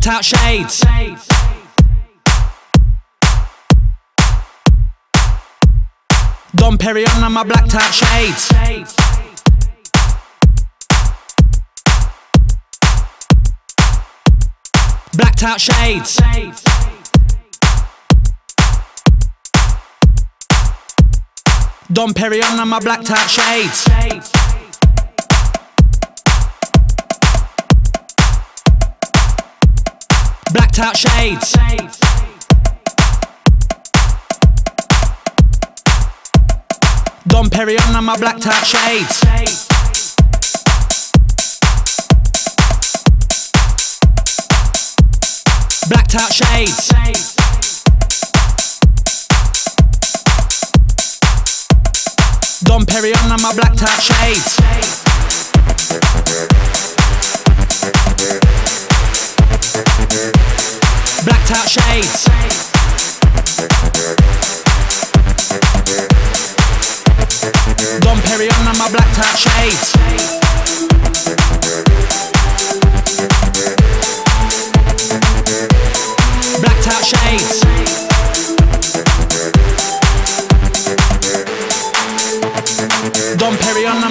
Blacked out shades. Dom Perignon on my blacked out shades. Blacked out shades. Dom Perignon on my blacked out shades. Blacked out shades. Dom Perignon on my blacked out shades. Blacked out shades. Dom Perignon on my blacked out shades. On my blacked out shades.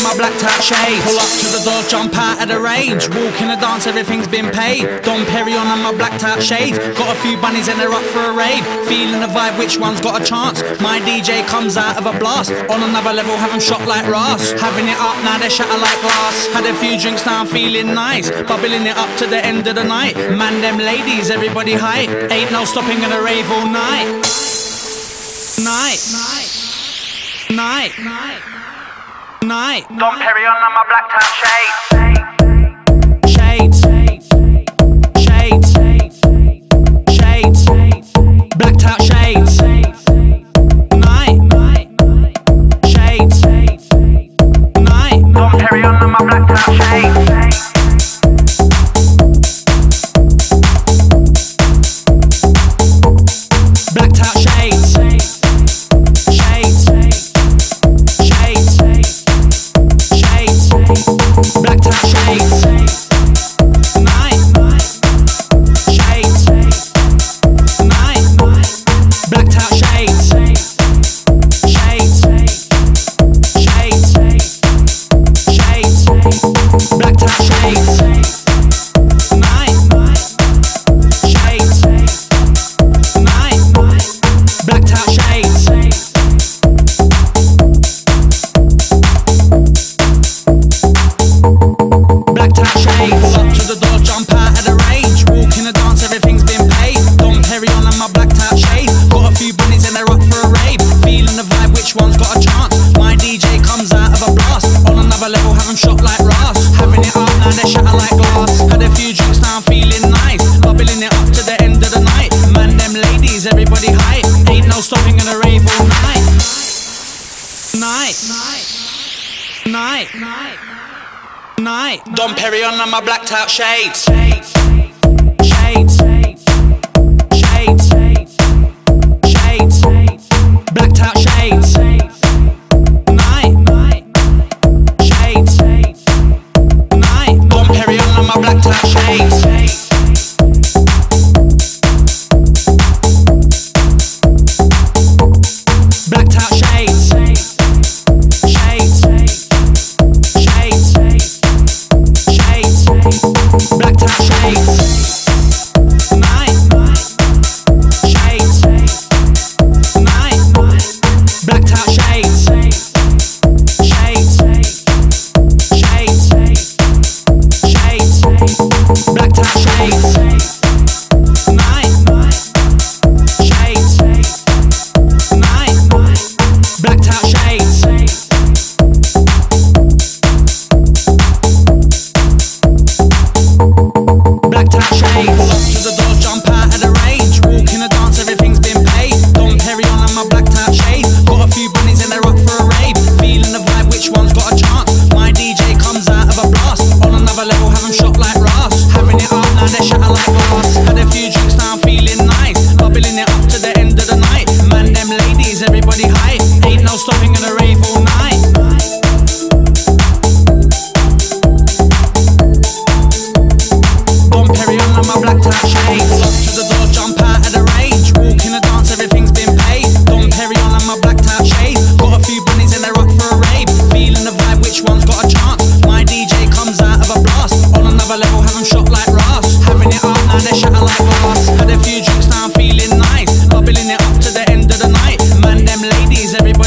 My blacked out shades. Pull up to the door, jump out of the range. Walk in the dance, everything's been paid. Dom Perignon and my black out shades. Got a few bunnies and they're up for a raid. Feeling the vibe, which one's got a chance? My DJ comes out of a blast. On another level, have 'em shot like Ross. Having it up, now they shatter like glass. Had a few drinks, now I'm feeling nice. Bubbling it up to the end of the night. Man, them ladies, everybody hype. Ain't no stopping in a rave all night. Night. Night. Night. Night. Dom Perignon on my black out shades. Night. Night. Night. Dom Perignon and my blacked out. Shades. Shades. Shades.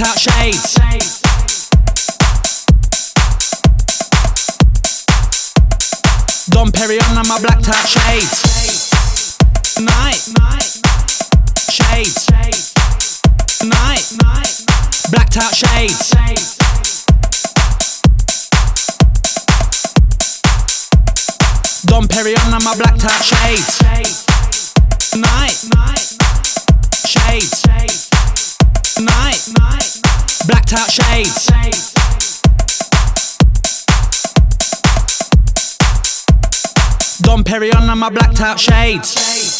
Out shades. Dom Perignon and my blacked out shades. Night. Shades. Night. Blacked out shades. Dom Perignon and my blacked out shades. Night. Shades. Night. Blacked out shades. Dom Perignon and my blacked out shades.